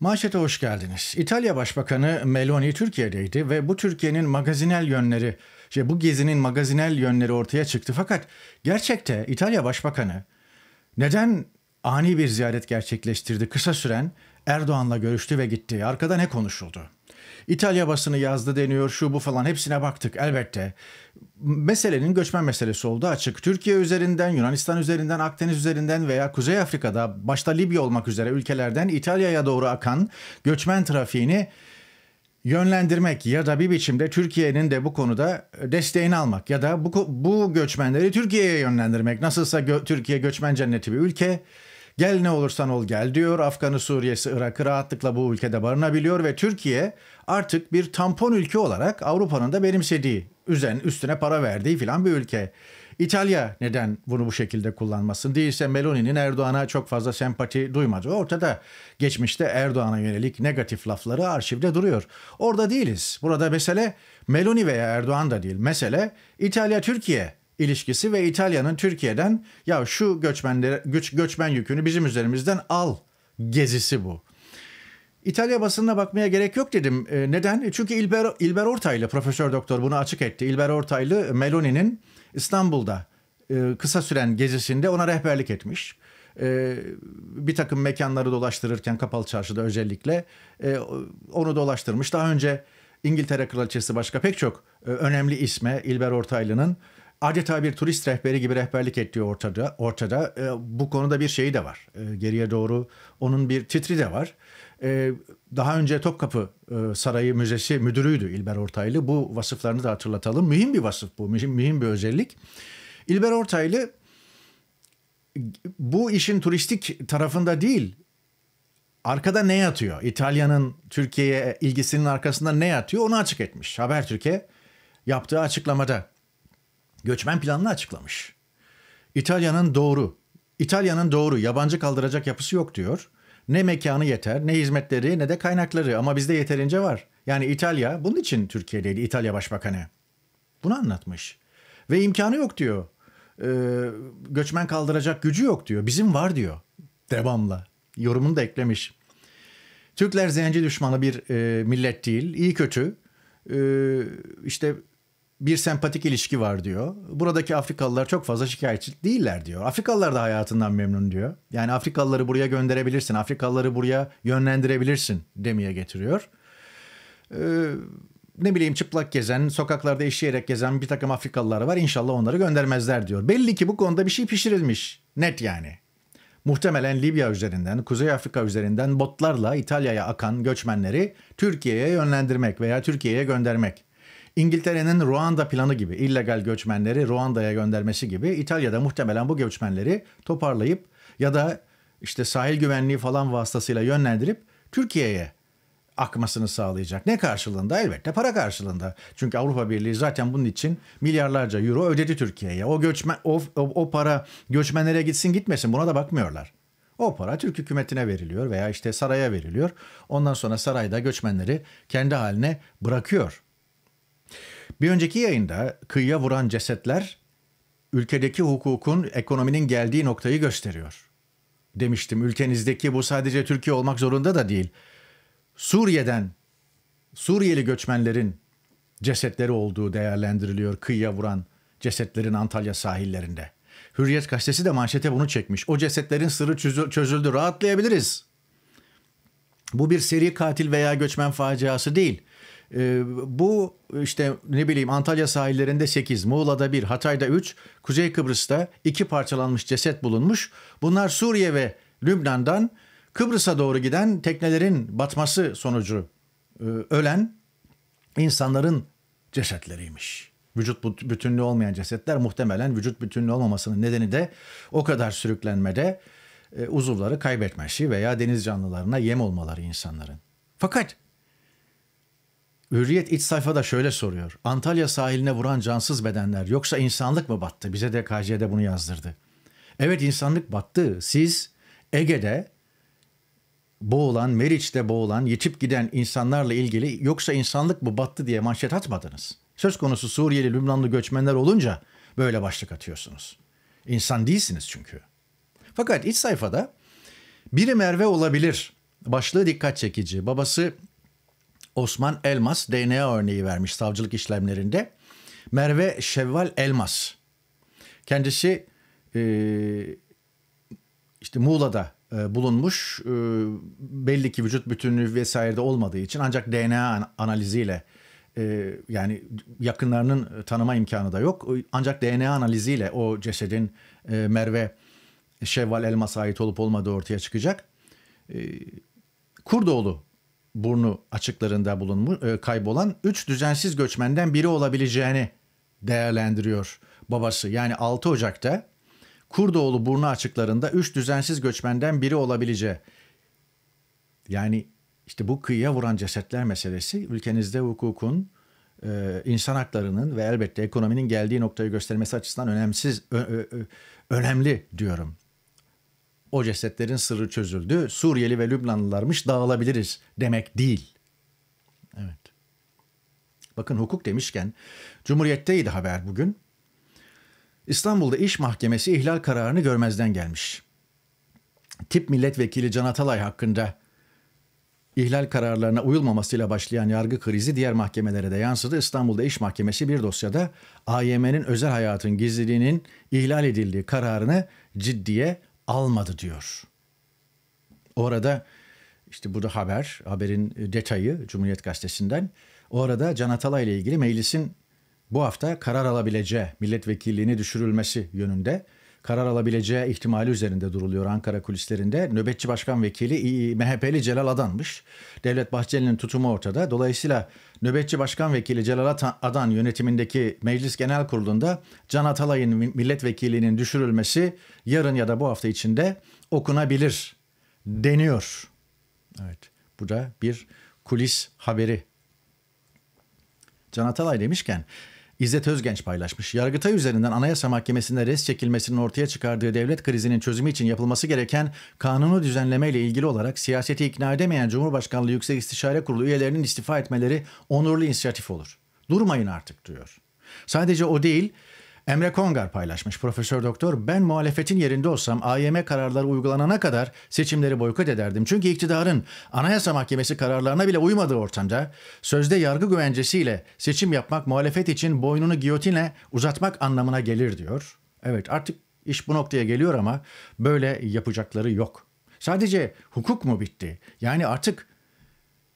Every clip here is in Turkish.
Manşete hoş geldiniz. İtalya Başbakanı Meloni Türkiye'deydi ve bu Türkiye'nin magazinel yönleri, şey bu gezinin magazinel yönleri ortaya çıktı. Fakat gerçekte İtalya Başbakanı neden ani bir ziyaret gerçekleştirdi? Kısa süren Erdoğan'la görüştü ve gitti. Arkada ne konuşuldu? İtalya basını yazdı deniyor şu bu falan hepsine baktık elbette. Meselenin göçmen meselesi oldu açık. Türkiye üzerinden, Yunanistan üzerinden, Akdeniz üzerinden veya Kuzey Afrika'da başta Libya olmak üzere ülkelerden İtalya'ya doğru akan göçmen trafiğini yönlendirmek ya da bir biçimde Türkiye'nin de bu konuda desteğini almak ya da bu, bu göçmenleri Türkiye'ye yönlendirmek. Nasılsa gö- Türkiye göçmen cenneti bir ülke. Gel ne olursan ol gel diyor. Afgan'ı, Suriye'si, Irak'ı rahatlıkla bu ülkede barınabiliyor ve Türkiye artık bir tampon ülke olarak Avrupa'nın da benimsediği, üzen, üstüne para verdiği filan bir ülke. İtalya neden bunu bu şekilde kullanmasın? Değilse Meloni'nin Erdoğan'a çok fazla sempati duymadığı ortada. Geçmişte Erdoğan'a yönelik negatif lafları arşivde duruyor. Orada değiliz. Burada mesele Meloni veya Erdoğan da değil. Mesele İtalya-Türkiye ilişkisi ve İtalya'nın Türkiye'den ya şu göçmenleri göç, göçmen yükünü bizim üzerimizden al gezisi bu. İtalya basınına bakmaya gerek yok dedim. E, neden? E, çünkü İlber, İlber Ortaylı, Profesör Doktor bunu açık etti. İlber Ortaylı Meloni'nin İstanbul'da e, kısa süren gezisinde ona rehberlik etmiş. E, bir takım mekanları dolaştırırken Kapalı Çarşı'da özellikle e, onu dolaştırmış. Daha önce İngiltere Kraliçesi başka pek çok e, önemli isme İlber Ortaylı'nın adeta bir turist rehberi gibi rehberlik ettiği ortada. ortada. E, bu konuda bir şeyi de var. E, geriye doğru onun bir titri de var. E, daha önce Topkapı e, Sarayı Müzesi müdürüydü İlber Ortaylı. Bu vasıflarını da hatırlatalım. Mühim bir vasıf bu, mühim, mühim bir özellik. İlber Ortaylı bu işin turistik tarafında değil, arkada ne yatıyor? İtalya'nın Türkiye'ye ilgisinin arkasında ne yatıyor onu açık etmiş. Habertürk'e yaptığı açıklamada göçmen planını açıklamış. İtalya'nın doğru, İtalya'nın doğru yabancı kaldıracak yapısı yok diyor. Ne mekanı yeter, ne hizmetleri ne de kaynakları ama bizde yeterince var. Yani İtalya bunun için Türkiye'deydi İtalya Başbakanı. Bunu anlatmış. Ve imkanı yok diyor. Ee, göçmen kaldıracak gücü yok diyor. Bizim var diyor. Devamla. Yorumunu da eklemiş. Türkler zenci düşmanı bir e, millet değil. İyi kötü. E, işte bir sempatik ilişki var diyor. Buradaki Afrikalılar çok fazla şikayetçi değiller diyor. Afrikalılar da hayatından memnun diyor. Yani Afrikalıları buraya gönderebilirsin, Afrikalıları buraya yönlendirebilirsin demeye getiriyor. Ee, ne bileyim çıplak gezen, sokaklarda eşeğerek gezen bir takım Afrikalılar var. İnşallah onları göndermezler diyor. Belli ki bu konuda bir şey pişirilmiş. Net yani. Muhtemelen Libya üzerinden, Kuzey Afrika üzerinden botlarla İtalya'ya akan göçmenleri Türkiye'ye yönlendirmek veya Türkiye'ye göndermek. İngiltere'nin Ruanda planı gibi illegal göçmenleri Ruanda'ya göndermesi gibi İtalya'da muhtemelen bu göçmenleri toparlayıp ya da işte sahil güvenliği falan vasıtasıyla yönlendirip Türkiye'ye akmasını sağlayacak. Ne karşılığında? Elbette para karşılığında. Çünkü Avrupa Birliği zaten bunun için milyarlarca euro ödedi Türkiye'ye. O göçmen o, o, o para göçmenlere gitsin gitmesin buna da bakmıyorlar. O para Türk hükümetine veriliyor veya işte saraya veriliyor. Ondan sonra sarayda göçmenleri kendi haline bırakıyor. Bir önceki yayında kıyıya vuran cesetler ülkedeki hukukun ekonominin geldiği noktayı gösteriyor. Demiştim ülkenizdeki bu sadece Türkiye olmak zorunda da değil. Suriye'den Suriyeli göçmenlerin cesetleri olduğu değerlendiriliyor kıyıya vuran cesetlerin Antalya sahillerinde. Hürriyet gazetesi de manşete bunu çekmiş. O cesetlerin sırrı çözüldü, rahatlayabiliriz. Bu bir seri katil veya göçmen faciası değil. Ee, bu işte ne bileyim Antalya sahillerinde 8, Muğla'da 1, Hatay'da 3, Kuzey Kıbrıs'ta 2 parçalanmış ceset bulunmuş. Bunlar Suriye ve Lübnan'dan Kıbrıs'a doğru giden teknelerin batması sonucu e, ölen insanların cesetleriymiş. Vücut bütünlüğü olmayan cesetler muhtemelen vücut bütünlüğü olmamasının nedeni de o kadar sürüklenmede e, uzuvları kaybetmesi veya deniz canlılarına yem olmaları insanların. Fakat Hürriyet iç sayfada şöyle soruyor. Antalya sahiline vuran cansız bedenler yoksa insanlık mı battı? Bize de KC'de bunu yazdırdı. Evet insanlık battı. Siz Ege'de boğulan, Meriç'te boğulan, yitip giden insanlarla ilgili yoksa insanlık mı battı diye manşet atmadınız. Söz konusu Suriyeli, Lübnanlı göçmenler olunca böyle başlık atıyorsunuz. İnsan değilsiniz çünkü. Fakat iç sayfada biri Merve olabilir Başlığı dikkat çekici. Babası Osman Elmas DNA örneği vermiş savcılık işlemlerinde. Merve Şevval Elmas. Kendisi e, işte Muğla'da e, bulunmuş. E, belli ki vücut bütünlüğü vesairede olmadığı için ancak DNA analiziyle e, yani yakınlarının tanıma imkanı da yok. Ancak DNA analiziyle o cesedin e, Merve Şevval Elmas'a ait olup olmadığı ortaya çıkacak. E, Kurdoğlu burnu açıklarında bulunmuş, e, kaybolan üç düzensiz göçmenden biri olabileceğini değerlendiriyor babası. Yani 6 Ocak'ta Kurdoğlu burnu açıklarında üç düzensiz göçmenden biri olabileceği. Yani işte bu kıyıya vuran cesetler meselesi ülkenizde hukukun, e, insan haklarının ve elbette ekonominin geldiği noktayı göstermesi açısından önemsiz, önemli diyorum. O cesetlerin sırrı çözüldü. Suriyeli ve Lübnanlılarmış dağılabiliriz demek değil. Evet. Bakın hukuk demişken Cumhuriyet'teydi haber bugün. İstanbul'da İş Mahkemesi ihlal kararını görmezden gelmiş. Tip milletvekili Can Atalay hakkında ihlal kararlarına uyulmamasıyla başlayan yargı krizi diğer mahkemelere de yansıdı. İstanbul'da İş Mahkemesi bir dosyada AYM'nin özel hayatın gizliliğinin ihlal edildiği kararını ciddiye almadı diyor. Orada işte burada haber, haberin detayı Cumhuriyet Gazetesi'nden. Orada Can Atalay ile ilgili meclisin bu hafta karar alabileceği milletvekilliğini düşürülmesi yönünde karar alabileceği ihtimali üzerinde duruluyor Ankara kulislerinde. Nöbetçi Başkan Vekili MHP'li Celal Adan'mış. Devlet Bahçeli'nin tutumu ortada. Dolayısıyla Nöbetçi Başkan Vekili Celal Adan yönetimindeki Meclis Genel Kurulu'nda Can Atalay'ın milletvekilliğinin düşürülmesi yarın ya da bu hafta içinde okunabilir deniyor. Evet bu da bir kulis haberi. Can Atalay demişken İzzet Özgenç paylaşmış. Yargıtay üzerinden Anayasa Mahkemesi'nde res çekilmesinin ortaya çıkardığı devlet krizinin çözümü için yapılması gereken kanunu düzenleme ile ilgili olarak siyaseti ikna edemeyen Cumhurbaşkanlığı Yüksek İstişare Kurulu üyelerinin istifa etmeleri onurlu inisiyatif olur. Durmayın artık diyor. Sadece o değil, Emre Kongar paylaşmış Profesör Doktor. Ben muhalefetin yerinde olsam AYM kararları uygulanana kadar seçimleri boykot ederdim. Çünkü iktidarın Anayasa Mahkemesi kararlarına bile uymadığı ortamda sözde yargı güvencesiyle seçim yapmak muhalefet için boynunu giyotinle uzatmak anlamına gelir diyor. Evet artık iş bu noktaya geliyor ama böyle yapacakları yok. Sadece hukuk mu bitti? Yani artık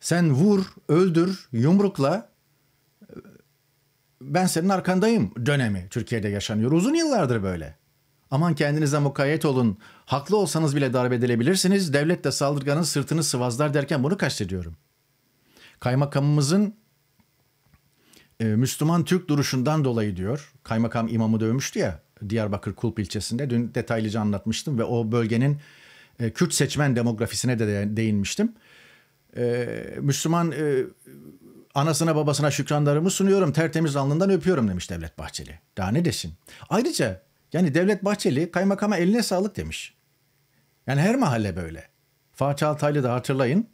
sen vur, öldür, yumrukla ben senin arkandayım dönemi Türkiye'de yaşanıyor. Uzun yıllardır böyle. Aman kendinize mukayyet olun. Haklı olsanız bile darbe edilebilirsiniz. Devlet de saldırganın sırtını sıvazlar derken bunu kastediyorum. Kaymakamımızın e, Müslüman Türk duruşundan dolayı diyor. Kaymakam imamı dövmüştü ya Diyarbakır Kulp ilçesinde. Dün detaylıca anlatmıştım ve o bölgenin e, Kürt seçmen demografisine de değinmiştim. E, Müslüman e, Anasına babasına şükranlarımı sunuyorum. Tertemiz alnından öpüyorum demiş Devlet Bahçeli. Daha ne desin? Ayrıca yani Devlet Bahçeli kaymakama eline sağlık demiş. Yani her mahalle böyle. Fatih Altaylı da hatırlayın.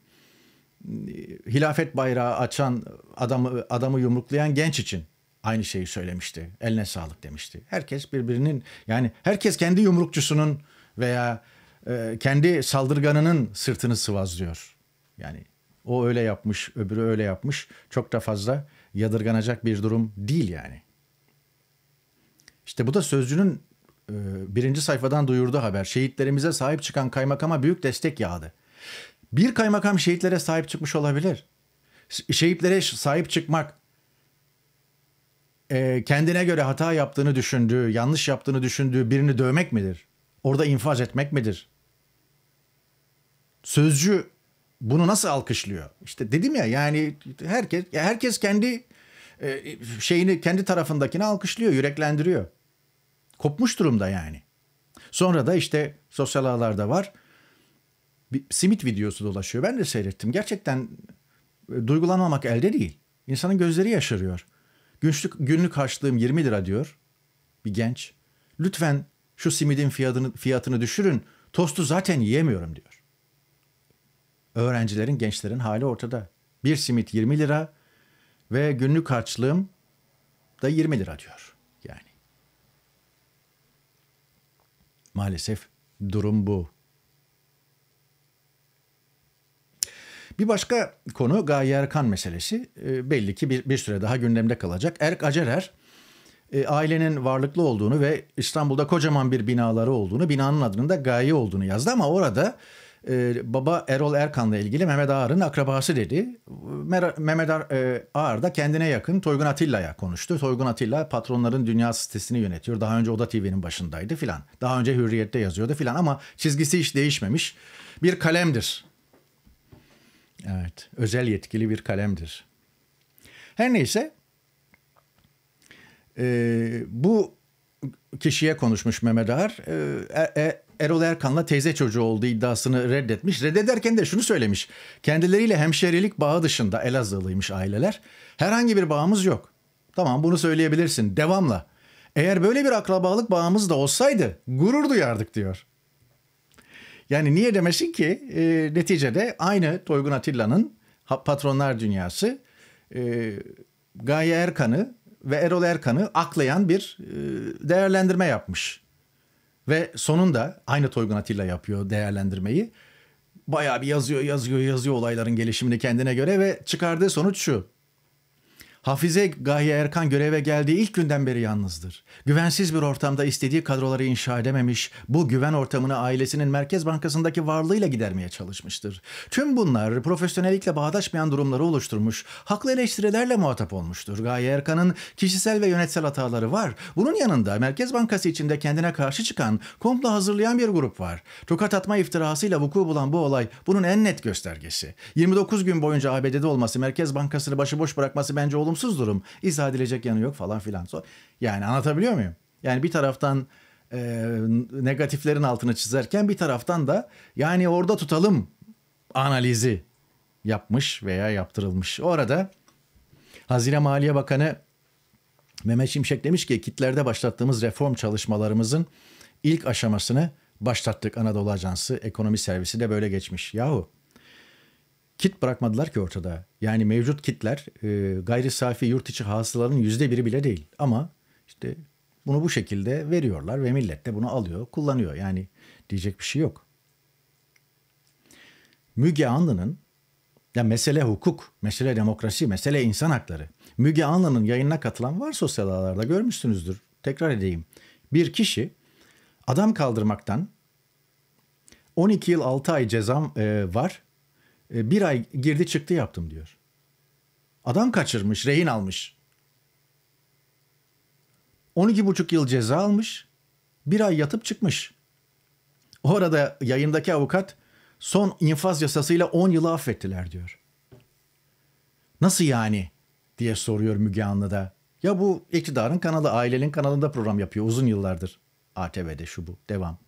Hilafet bayrağı açan adamı adamı yumruklayan genç için aynı şeyi söylemişti. Eline sağlık demişti. Herkes birbirinin yani herkes kendi yumrukçusunun veya e, kendi saldırganının sırtını sıvazlıyor. Yani o öyle yapmış, öbürü öyle yapmış. Çok da fazla yadırganacak bir durum değil yani. İşte bu da Sözcü'nün e, birinci sayfadan duyurduğu haber. Şehitlerimize sahip çıkan kaymakama büyük destek yağdı. Bir kaymakam şehitlere sahip çıkmış olabilir. Şehitlere sahip çıkmak e, kendine göre hata yaptığını düşündüğü, yanlış yaptığını düşündüğü birini dövmek midir? Orada infaz etmek midir? Sözcü bunu nasıl alkışlıyor? İşte dedim ya yani herkes herkes kendi e, şeyini kendi tarafındakini alkışlıyor, yüreklendiriyor. Kopmuş durumda yani. Sonra da işte sosyal ağlarda var. Bir simit videosu dolaşıyor. Ben de seyrettim. Gerçekten e, duygulanmamak elde değil. İnsanın gözleri yaşarıyor. Günlük, günlük harçlığım 20 lira diyor bir genç. Lütfen şu simidin fiyatını, fiyatını düşürün. Tostu zaten yiyemiyorum diyor öğrencilerin, gençlerin hali ortada. Bir simit 20 lira ve günlük harçlığım da 20 lira diyor yani. Maalesef durum bu. Bir başka konu Gaye Erkan meselesi. E, belli ki bir, bir süre daha gündemde kalacak. Erk Acerer e, ailenin varlıklı olduğunu ve İstanbul'da kocaman bir binaları olduğunu, binanın adının da Gaye olduğunu yazdı ama orada e, baba Erol Erkan'la ilgili Mehmet Ağar'ın akrabası dedi. Mer- Mehmet e, Ağar da kendine yakın Toygun Atilla'ya konuştu. Toygun Atilla patronların dünya sitesini yönetiyor. Daha önce Oda TV'nin başındaydı filan. Daha önce Hürriyet'te yazıyordu filan ama çizgisi hiç değişmemiş. Bir kalemdir. Evet, özel yetkili bir kalemdir. Her neyse, e, bu kişiye konuşmuş Mehmet Ağar. E, e, Erol Erkan'la teyze çocuğu olduğu iddiasını reddetmiş. Reddederken de şunu söylemiş. Kendileriyle hemşerilik bağı dışında Elazığlıymış aileler. Herhangi bir bağımız yok. Tamam bunu söyleyebilirsin. Devamla. Eğer böyle bir akrabalık bağımız da olsaydı gurur duyardık diyor. Yani niye demesin ki e, neticede aynı Toygun Atilla'nın patronlar dünyası e, Gaye Erkan'ı ve Erol Erkan'ı aklayan bir e, değerlendirme yapmış. Ve sonunda aynı Toygun Atilla yapıyor değerlendirmeyi. Bayağı bir yazıyor yazıyor yazıyor olayların gelişimini kendine göre ve çıkardığı sonuç şu. Hafize Gaye Erkan göreve geldiği ilk günden beri yalnızdır. Güvensiz bir ortamda istediği kadroları inşa edememiş, bu güven ortamını ailesinin Merkez Bankası'ndaki varlığıyla gidermeye çalışmıştır. Tüm bunlar profesyonellikle bağdaşmayan durumları oluşturmuş, haklı eleştirilerle muhatap olmuştur. Gaye Erkan'ın kişisel ve yönetsel hataları var. Bunun yanında Merkez Bankası içinde kendine karşı çıkan, komplo hazırlayan bir grup var. Tokat atma iftirasıyla vuku bulan bu olay bunun en net göstergesi. 29 gün boyunca ABD'de olması, Merkez Bankası'nı başıboş bırakması bence olumsuz olumsuz durum. İzah edilecek yanı yok falan filan. Yani anlatabiliyor muyum? Yani bir taraftan e, negatiflerin altını çizerken bir taraftan da yani orada tutalım analizi yapmış veya yaptırılmış. Orada Hazine Maliye Bakanı Mehmet Şimşek demiş ki kitlerde başlattığımız reform çalışmalarımızın ilk aşamasını başlattık Anadolu Ajansı ekonomi servisi de böyle geçmiş. Yahu kit bırakmadılar ki ortada. Yani mevcut kitler e, gayri safi yurt içi hasılaların yüzde biri bile değil. Ama işte bunu bu şekilde veriyorlar ve millet de bunu alıyor, kullanıyor. Yani diyecek bir şey yok. Müge Anlı'nın ya mesele hukuk, mesele demokrasi, mesele insan hakları. Müge Anlı'nın yayınına katılan var sosyal ağlarda görmüşsünüzdür. Tekrar edeyim. Bir kişi adam kaldırmaktan 12 yıl 6 ay cezam e, var bir ay girdi çıktı yaptım diyor. Adam kaçırmış, rehin almış. 12 buçuk yıl ceza almış. Bir ay yatıp çıkmış. Orada yayındaki avukat son infaz yasasıyla 10 yılı affettiler diyor. Nasıl yani diye soruyor Müge Anlı'da. Ya bu iktidarın kanalı, ailenin kanalında program yapıyor uzun yıllardır. ATV'de şu bu, devam.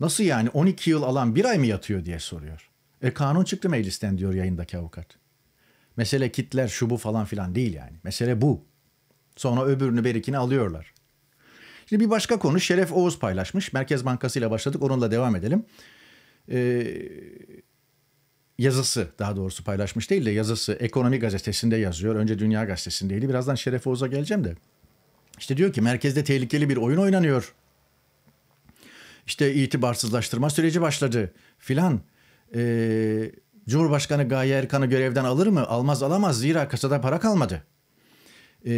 Nasıl yani 12 yıl alan bir ay mı yatıyor diye soruyor. E kanun çıktı meclisten diyor yayındaki avukat. Mesele kitler şu bu falan filan değil yani. Mesele bu. Sonra öbürünü berikini alıyorlar. Şimdi bir başka konu Şeref Oğuz paylaşmış. Merkez Bankası ile başladık onunla devam edelim. Ee, yazısı daha doğrusu paylaşmış değil de yazısı Ekonomi Gazetesi'nde yazıyor. Önce Dünya Gazetesi'ndeydi. Birazdan Şeref Oğuz'a geleceğim de. İşte diyor ki merkezde tehlikeli bir oyun oynanıyor. İşte itibarsızlaştırma süreci başladı filan e, Cumhurbaşkanı Gaye Erkan'ı görevden alır mı? Almaz alamaz zira kasada para kalmadı. E,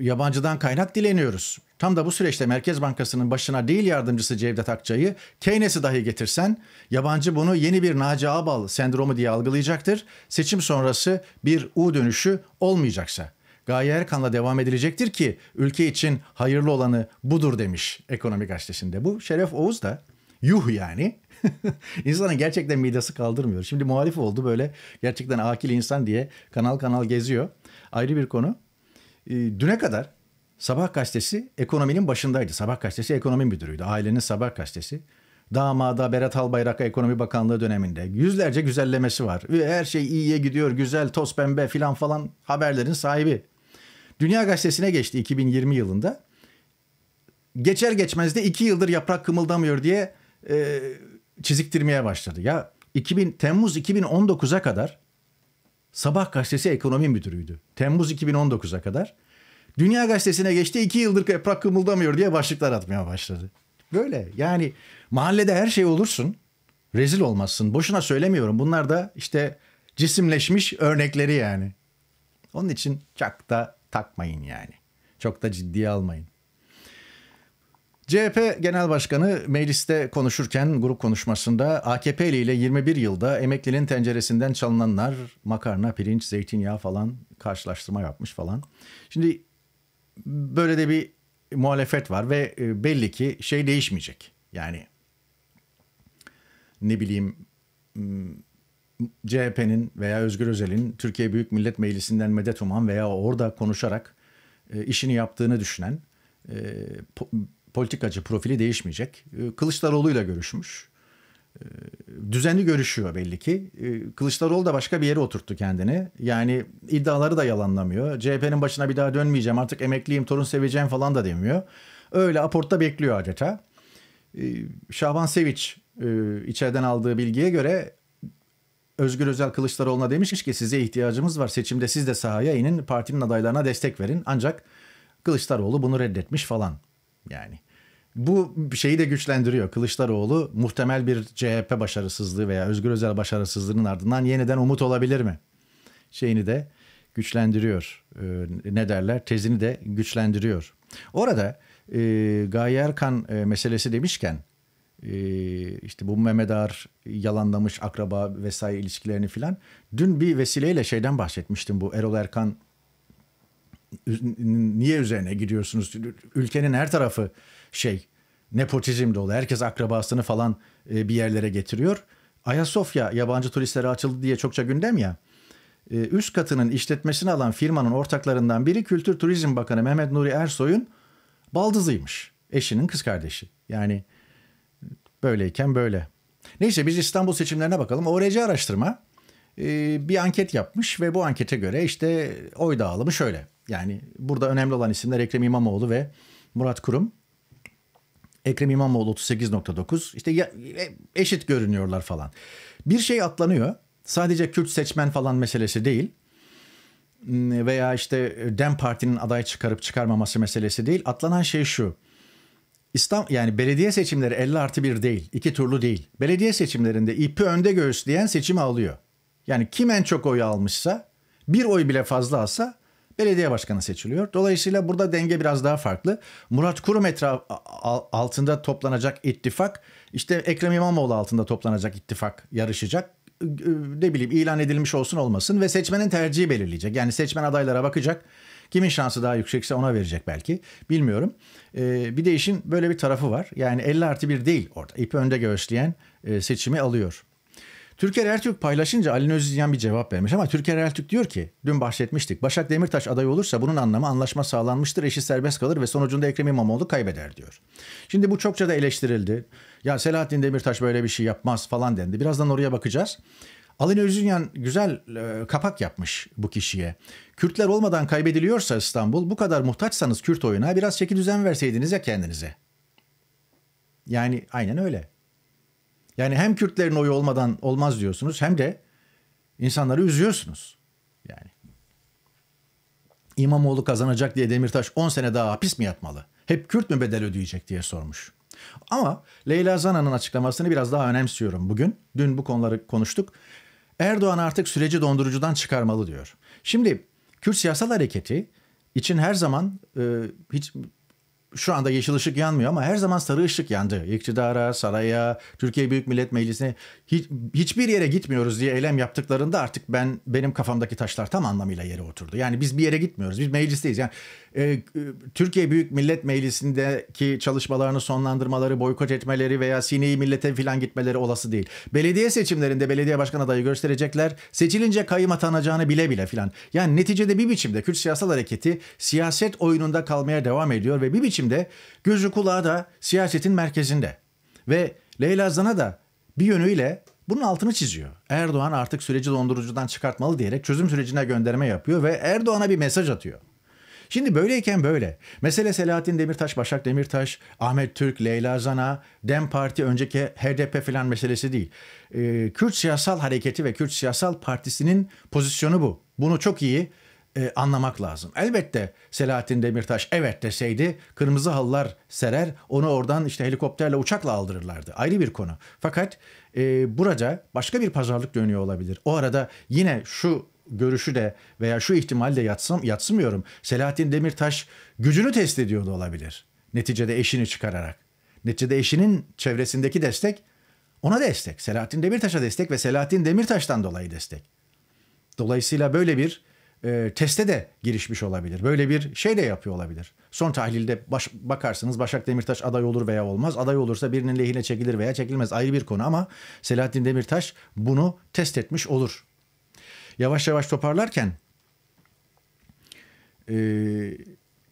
yabancıdan kaynak dileniyoruz. Tam da bu süreçte Merkez Bankası'nın başına değil yardımcısı Cevdet Akçay'ı Keynes'i dahi getirsen yabancı bunu yeni bir Naci Ağbal sendromu diye algılayacaktır. Seçim sonrası bir U dönüşü olmayacaksa. Gaye Erkan'la devam edilecektir ki ülke için hayırlı olanı budur demiş Ekonomi Gazetesi'nde. Bu Şeref Oğuz da yuh yani İnsanın gerçekten midesi kaldırmıyor. Şimdi muhalif oldu böyle gerçekten akil insan diye kanal kanal geziyor. Ayrı bir konu. E, düne kadar Sabah gazetesi ekonominin başındaydı. Sabah gazetesi ekonomi müdürüydü. Ailenin sabah gazetesi. Damada Berat Albayrak'a Ekonomi Bakanlığı döneminde yüzlerce güzellemesi var. Her şey iyiye gidiyor, güzel, toz pembe filan falan haberlerin sahibi. Dünya Gazetesi'ne geçti 2020 yılında. Geçer geçmez de iki yıldır yaprak kımıldamıyor diye e, çiziktirmeye başladı. Ya 2000 Temmuz 2019'a kadar Sabah gazetesi ekonomi müdürüydü. Temmuz 2019'a kadar. Dünya gazetesine geçti iki yıldır yaprak kımıldamıyor diye başlıklar atmaya başladı. Böyle yani mahallede her şey olursun. Rezil olmazsın. Boşuna söylemiyorum. Bunlar da işte cisimleşmiş örnekleri yani. Onun için çok da takmayın yani. Çok da ciddiye almayın. CHP Genel Başkanı mecliste konuşurken grup konuşmasında AKP ile 21 yılda emeklinin tenceresinden çalınanlar makarna, pirinç, zeytinyağı falan karşılaştırma yapmış falan. Şimdi böyle de bir muhalefet var ve e, belli ki şey değişmeyecek. Yani ne bileyim CHP'nin veya Özgür Özel'in Türkiye Büyük Millet Meclisi'nden medet uman veya orada konuşarak e, işini yaptığını düşünen e, politikacı profili değişmeyecek. E, Kılıçdaroğlu'yla görüşmüş. E, düzenli görüşüyor belli ki. E, Kılıçdaroğlu da başka bir yere oturttu kendini. Yani iddiaları da yalanlamıyor. CHP'nin başına bir daha dönmeyeceğim artık emekliyim torun seveceğim falan da demiyor. Öyle aportta bekliyor adeta. Şaban Seviç içeriden aldığı bilgiye göre Özgür Özel Kılıçdaroğlu'na demiş ki size ihtiyacımız var. Seçimde siz de sahaya inin partinin adaylarına destek verin. Ancak Kılıçdaroğlu bunu reddetmiş falan. Yani bu şeyi de güçlendiriyor. Kılıçdaroğlu muhtemel bir CHP başarısızlığı veya Özgür Özel başarısızlığının ardından yeniden umut olabilir mi? Şeyini de güçlendiriyor. Ee, ne derler? Tezini de güçlendiriyor. Orada e, Gaye Erkan e, meselesi demişken e, işte bu Mehmet Ağar yalanlamış akraba vesaire ilişkilerini filan. Dün bir vesileyle şeyden bahsetmiştim bu Erol Erkan niye üzerine gidiyorsunuz? Ülkenin her tarafı şey nepotizm dolu. Herkes akrabasını falan e, bir yerlere getiriyor. Ayasofya yabancı turistlere açıldı diye çokça gündem ya. E, üst katının işletmesini alan firmanın ortaklarından biri Kültür Turizm Bakanı Mehmet Nuri Ersoy'un baldızıymış. Eşinin kız kardeşi. Yani böyleyken böyle. Neyse biz İstanbul seçimlerine bakalım. ORC araştırma e, bir anket yapmış ve bu ankete göre işte oy dağılımı şöyle. Yani burada önemli olan isimler Ekrem İmamoğlu ve Murat Kurum. Ekrem İmamoğlu 38.9 işte ya, e, eşit görünüyorlar falan. Bir şey atlanıyor. Sadece Kürt seçmen falan meselesi değil. Hmm, veya işte Dem Parti'nin aday çıkarıp çıkarmaması meselesi değil. Atlanan şey şu. İstanbul yani belediye seçimleri 50 artı 1 değil. iki turlu değil. Belediye seçimlerinde ipi önde göğüsleyen seçimi alıyor. Yani kim en çok oy almışsa bir oy bile fazla alsa belediye başkanı seçiliyor. Dolayısıyla burada denge biraz daha farklı. Murat Kurum etraf altında toplanacak ittifak işte Ekrem İmamoğlu altında toplanacak ittifak yarışacak. Ne bileyim ilan edilmiş olsun olmasın ve seçmenin tercihi belirleyecek. Yani seçmen adaylara bakacak. Kimin şansı daha yüksekse ona verecek belki. Bilmiyorum. Ee, bir de işin böyle bir tarafı var. Yani 50 artı 1 değil orada. İpi önde göğüsleyen e, seçimi alıyor. Türker Ertürk paylaşınca Ali Özilyan bir cevap vermiş ama Türker Ertürk diyor ki dün bahsetmiştik Başak Demirtaş aday olursa bunun anlamı anlaşma sağlanmıştır eşi serbest kalır ve sonucunda Ekrem İmamoğlu kaybeder diyor. Şimdi bu çokça da eleştirildi. Ya Selahattin Demirtaş böyle bir şey yapmaz falan dendi. Birazdan oraya bakacağız. Alin Özünyan güzel e, kapak yapmış bu kişiye. Kürtler olmadan kaybediliyorsa İstanbul bu kadar muhtaçsanız Kürt oyuna biraz çeki düzen verseydiniz ya kendinize. Yani aynen öyle. Yani hem Kürtlerin oyu olmadan olmaz diyorsunuz hem de insanları üzüyorsunuz. Yani İmamoğlu kazanacak diye Demirtaş 10 sene daha hapis mi yatmalı? Hep Kürt mü bedel ödeyecek diye sormuş. Ama Leyla Zana'nın açıklamasını biraz daha önemsiyorum bugün. Dün bu konuları konuştuk. Erdoğan artık süreci dondurucudan çıkarmalı diyor. Şimdi Kürt siyasal hareketi için her zaman e, hiç şu anda yeşil ışık yanmıyor ama her zaman sarı ışık yandı. İktidara, saraya, Türkiye Büyük Millet Meclisi'ne hiç, hiçbir yere gitmiyoruz diye eylem yaptıklarında artık ben benim kafamdaki taşlar tam anlamıyla yere oturdu. Yani biz bir yere gitmiyoruz. Biz meclisteyiz. Yani e, Türkiye Büyük Millet Meclisi'ndeki çalışmalarını sonlandırmaları, boykot etmeleri veya sineyi millete filan gitmeleri olası değil. Belediye seçimlerinde belediye başkan adayı gösterecekler. Seçilince kayım atanacağını bile bile filan. Yani neticede bir biçimde Kürt siyasal hareketi siyaset oyununda kalmaya devam ediyor ve bir biçimde gözü kulağı da siyasetin merkezinde. Ve Leyla Zana da bir yönüyle bunun altını çiziyor. Erdoğan artık süreci dondurucudan çıkartmalı diyerek çözüm sürecine gönderme yapıyor ve Erdoğan'a bir mesaj atıyor. Şimdi böyleyken böyle. Mesele Selahattin Demirtaş, Başak Demirtaş, Ahmet Türk, Leyla Zana, Dem Parti önceki HDP falan meselesi değil. Ee, Kürt Siyasal Hareketi ve Kürt Siyasal Partisi'nin pozisyonu bu. Bunu çok iyi e, anlamak lazım. Elbette Selahattin Demirtaş evet deseydi kırmızı halılar serer onu oradan işte helikopterle uçakla aldırırlardı. Ayrı bir konu. Fakat e, burada başka bir pazarlık dönüyor olabilir. O arada yine şu görüşü de veya şu ihtimalle yatsım, yatsımıyorum. Selahattin Demirtaş gücünü test ediyordu olabilir. Neticede eşini çıkararak. Neticede eşinin çevresindeki destek ona destek. Selahattin Demirtaş'a destek ve Selahattin Demirtaş'tan dolayı destek. Dolayısıyla böyle bir e, teste de girişmiş olabilir. Böyle bir şey de yapıyor olabilir. Son tahlilde baş, bakarsınız Başak Demirtaş aday olur veya olmaz. Aday olursa birinin lehine çekilir veya çekilmez ayrı bir konu ama Selahattin Demirtaş bunu test etmiş olur. Yavaş yavaş toparlarken e,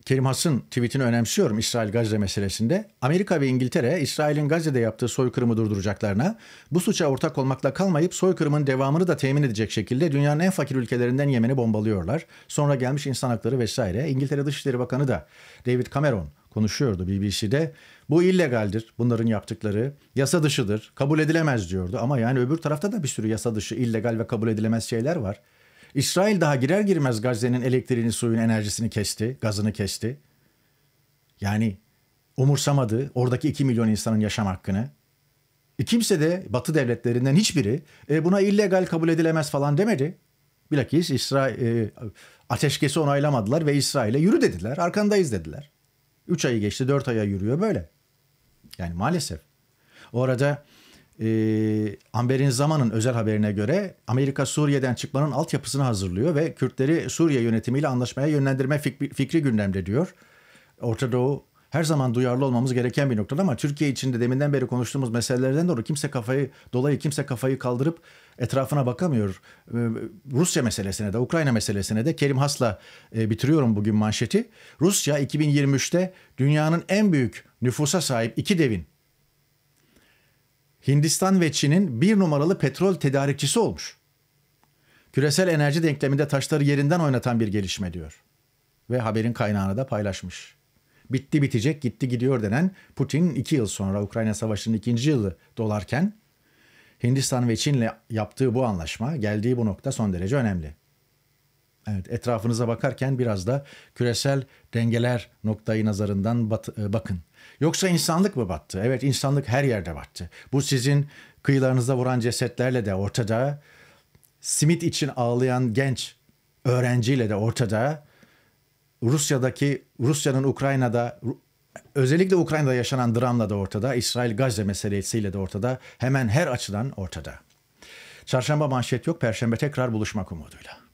Kerim Has'ın tweetini önemsiyorum İsrail-Gazze meselesinde. Amerika ve İngiltere İsrail'in Gazze'de yaptığı soykırımı durduracaklarına, bu suça ortak olmakla kalmayıp soykırımın devamını da temin edecek şekilde dünyanın en fakir ülkelerinden Yemen'i bombalıyorlar. Sonra gelmiş insan hakları vesaire. İngiltere Dışişleri Bakanı da David Cameron konuşuyordu BBC'de. Bu illegaldir bunların yaptıkları. Yasa dışıdır. Kabul edilemez diyordu. Ama yani öbür tarafta da bir sürü yasa dışı, illegal ve kabul edilemez şeyler var. İsrail daha girer girmez Gazze'nin elektriğini, suyunu, enerjisini kesti, gazını kesti. Yani umursamadı oradaki 2 milyon insanın yaşam hakkını. E kimse de Batı devletlerinden hiçbiri e, buna illegal kabul edilemez falan demedi. Bilakis İsrail e, ateşkesi onaylamadılar ve İsrail'e yürü dediler. Arkandayız dediler. 3 ayı geçti 4 aya yürüyor böyle. Yani maalesef. Orada e, Amber'in Zaman'ın özel haberine göre Amerika Suriye'den çıkmanın altyapısını hazırlıyor ve Kürtleri Suriye yönetimiyle anlaşmaya yönlendirme fikri, fikri gündemde diyor. Orta Doğu her zaman duyarlı olmamız gereken bir noktada ama Türkiye içinde deminden beri konuştuğumuz meselelerden doğru kimse kafayı dolayı kimse kafayı kaldırıp etrafına bakamıyor. Ee, Rusya meselesine de Ukrayna meselesine de Kerim Has'la e, bitiriyorum bugün manşeti. Rusya 2023'te dünyanın en büyük nüfusa sahip iki devin Hindistan ve Çin'in bir numaralı petrol tedarikçisi olmuş. Küresel enerji denkleminde taşları yerinden oynatan bir gelişme diyor. Ve haberin kaynağını da paylaşmış. Bitti bitecek gitti gidiyor denen Putin iki yıl sonra Ukrayna Savaşı'nın ikinci yılı dolarken Hindistan ve Çin'le yaptığı bu anlaşma geldiği bu nokta son derece önemli. Evet, etrafınıza bakarken biraz da küresel dengeler noktayı nazarından bat, e, bakın. Yoksa insanlık mı battı? Evet insanlık her yerde battı. Bu sizin kıyılarınıza vuran cesetlerle de ortada, simit için ağlayan genç öğrenciyle de ortada, Rusya'daki, Rusya'nın Ukrayna'da, özellikle Ukrayna'da yaşanan dramla da ortada, İsrail-Gazze meselesiyle de ortada, hemen her açıdan ortada. Çarşamba manşet yok, perşembe tekrar buluşmak umuduyla.